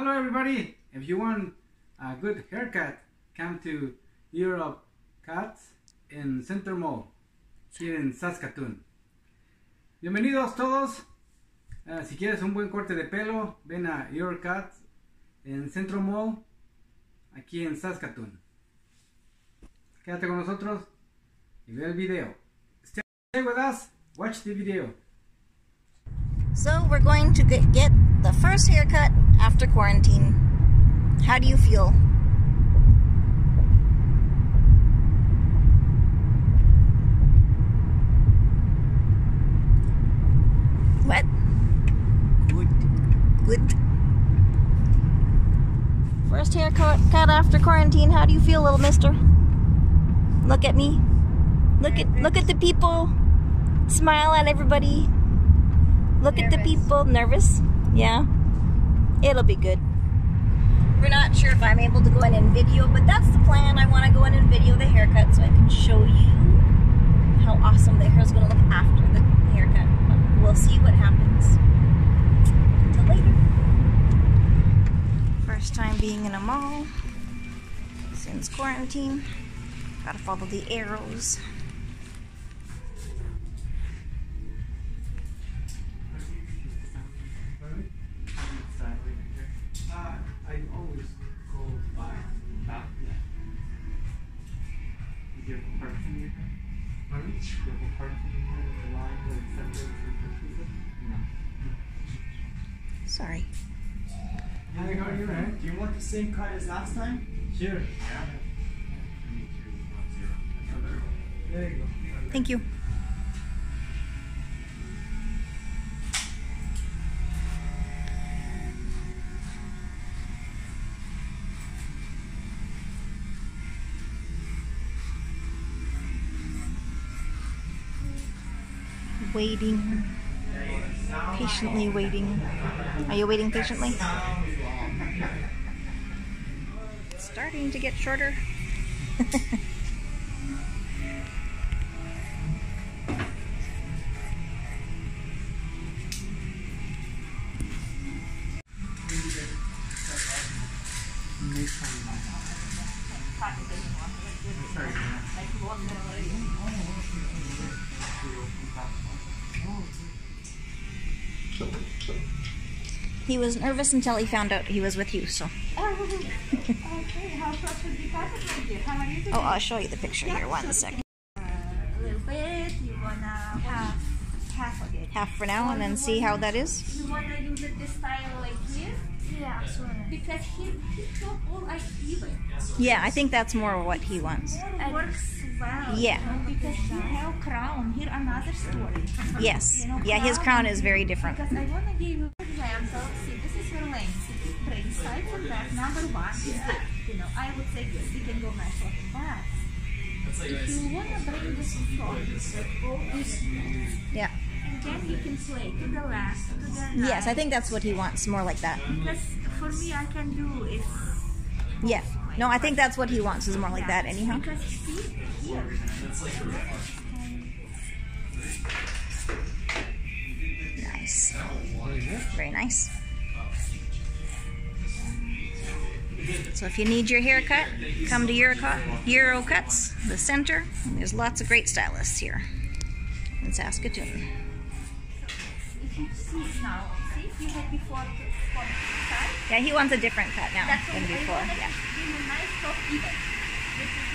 Hello everybody! If you want a good haircut, come to Europe Cuts in Center Mall, here in Saskatoon. Bienvenidos todos. Uh, si quieres un buen corte de pelo, ven a Eurocuts en Centro Mall, aquí en Saskatoon. Quédate con nosotros y ve el video. Stay with us, watch the video. So we're going to get the first haircut after quarantine. How do you feel? What? Good. Good. First haircut cut after quarantine. How do you feel, little mister? Look at me. Look at look at the people. Smile at everybody. Look at the people. Nervous? Yeah. It'll be good. We're not sure if I'm able to go in and video, but that's the plan. I want to go in and video the haircut so I can show you how awesome the hair is going to look after the haircut. But we'll see what happens. Until later. First time being in a mall since quarantine. Gotta follow the arrows. Is your parking here? Pardon? Do you have a parking here in the line that separates the two No. Sorry. Yeah, I got you right. Do you want the same cut as last time? Sure. Yeah. There you go. Thank you. Waiting. Patiently waiting. Are you waiting patiently? Starting to get shorter. He was nervous until he found out he was with you, so. Okay, how close would you cut it, my dear? How are you doing? Oh, I'll show you the picture here. One second. A little bit. You wanna half, half of. Half for now, and then see how that is. You wanna use it this style like? Yeah. Because he he took all I even. Yeah, I think that's more what he wants. It works well. Yeah. Because he have crown. Here another story. Yes. You know, Yeah, his crown is very different. Because I wanna give you an example. See, this is your length. Bring side and back. Number one is good. You know, I would say good. We can go my front and. If you wanna bring this front, go this Yeah. Then you can play to the left, to the right. Yes, I think that's what he wants, more like that. Because for me, I can do is Yeah. No, I think that's what he wants, is more like that, anyhow. because see here. Nice. Very nice. So if you need your haircut, come to Eurocut, Euro Cuts, the center. There's lots of great stylists here in Saskatoon. Now, see you had before for side. Yeah, he wants a different cut now That's than before. Yeah. give a nice top even.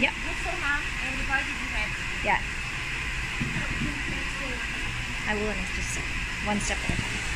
Yeah. Good for mom. Everybody be happy. Yeah, you can stay- I will in just. One step at a time.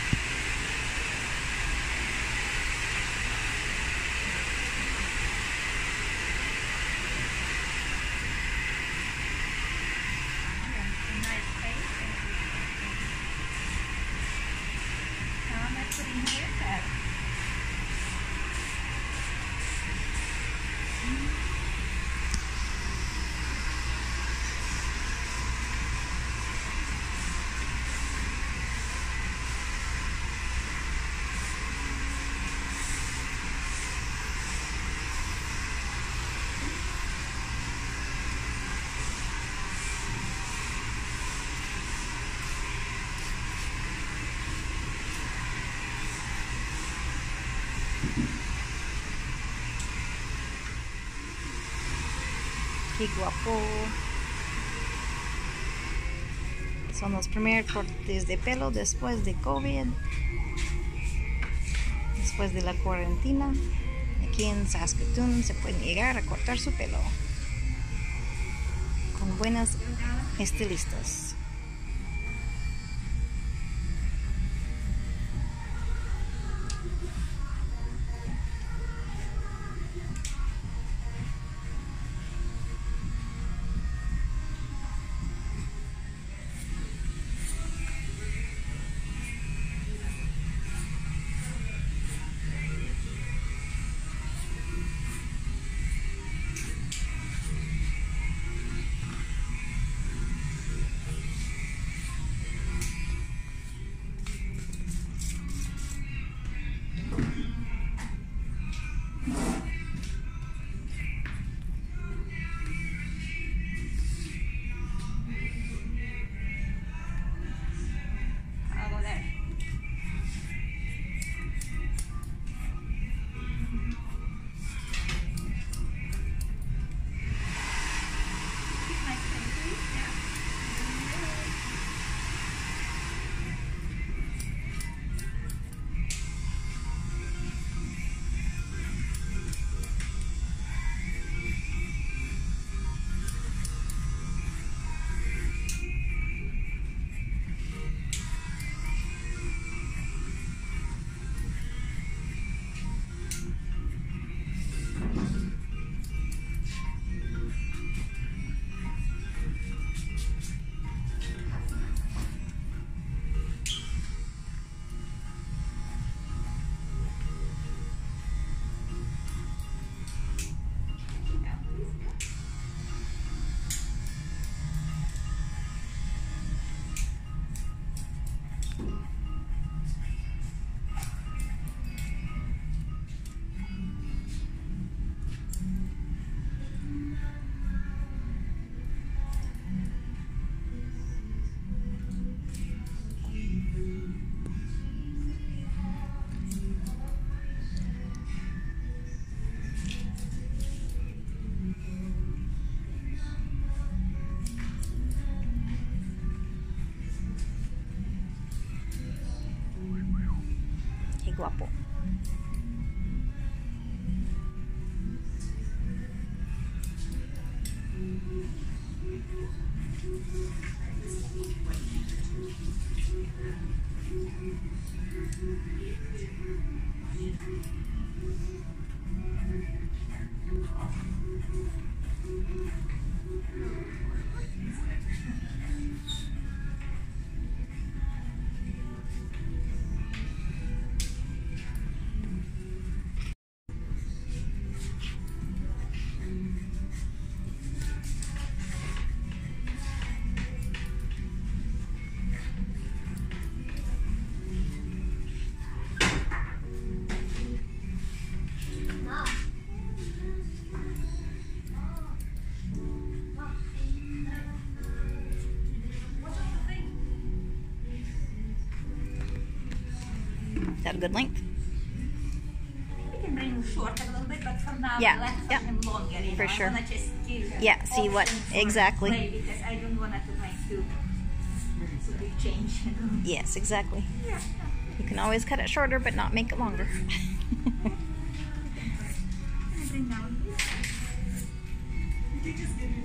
Guapo. Son los primeros cortes de pelo después de COVID. Después de la cuarentena. Aquí en Saskatoon se puede llegar a cortar su pelo. Con buenas estilistas. tua po. Good length? We can bring short a little bit, but for now, Yeah, let's yeah. longer. You For know? sure. Just give Yeah, see what- exactly. because I don't want to make too big change. You know? Yes, exactly. Yeah. You can always cut it shorter but not make it longer. Bring down. Did you just give me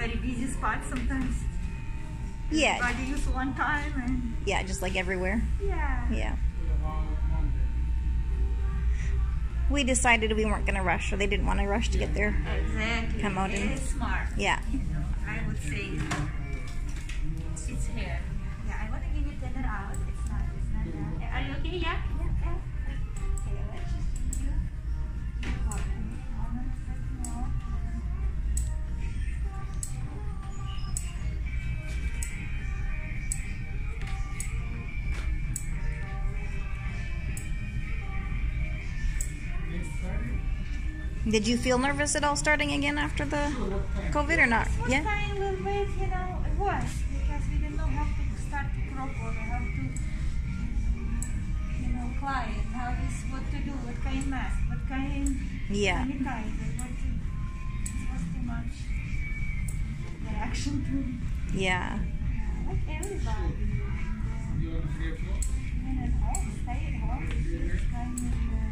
very busy spot sometimes Yeah. everybody use one time and Yeah, just like everywhere. yeah. Yeah. We decided we weren't going to rush, or they didn't want to rush to get there. Exactly. Come out and- It's smart. Yeah. You know, I would say it's here. Yeah, I want to give you dinner out. It's not. It's not. that. Are you okay? Yeah. Did you feel nervous at all starting again after the COVID or not? First Yeah. time a little bit, you know, it was because we didn't know how to start to crop or how to, you know, climb, how this, what to do, what kind mask, what kind Yeah. what to, it was too much reaction to, Yeah. like everybody. At home, stay at home, this kind of uh,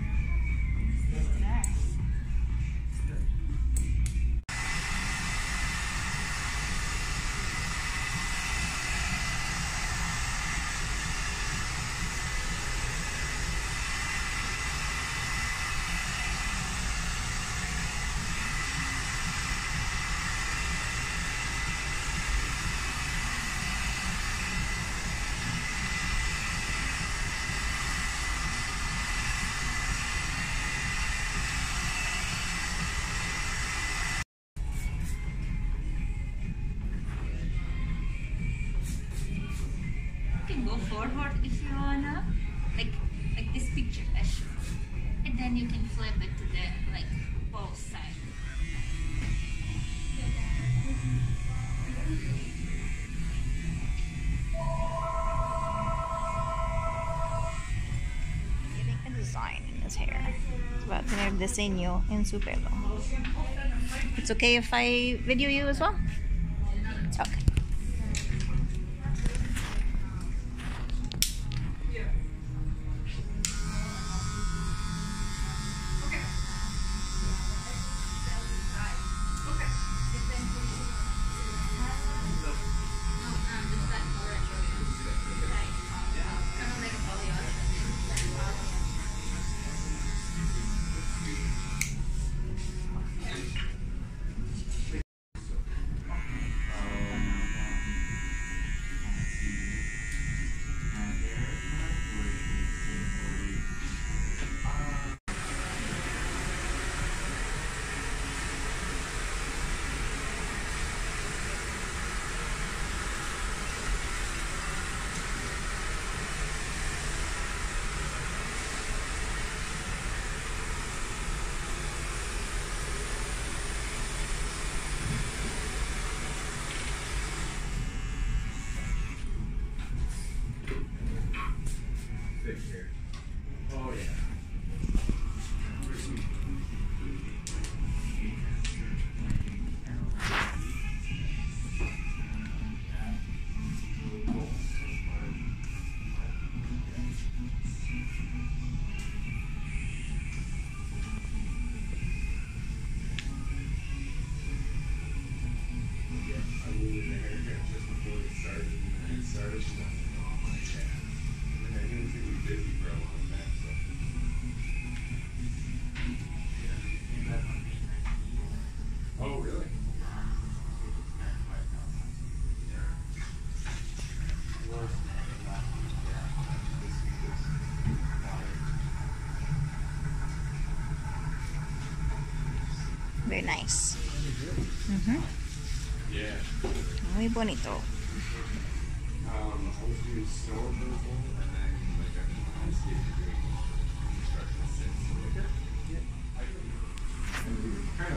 then you flip it to the like both sides. Getting a design in his hair. Tener diseño en su pelo. It's okay if I video you as well?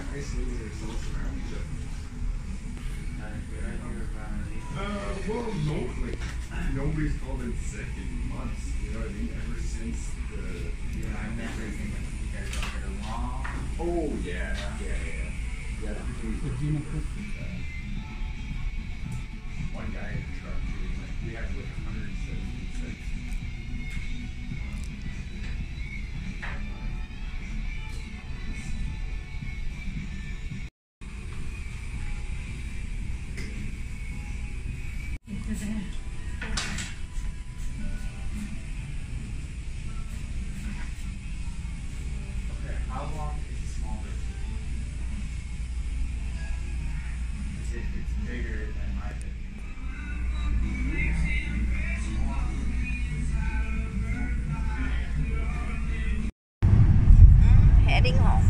Of isolating ourselves around each other. Uh, well, no, like nobody's called in sick in months. You know what I mean? Ever since the. Oh yeah, yeah, yeah. Yeah. Regina Christie. Uh, one guy in the truck, he like, we have like 176. Okay, how long? Day. Yendo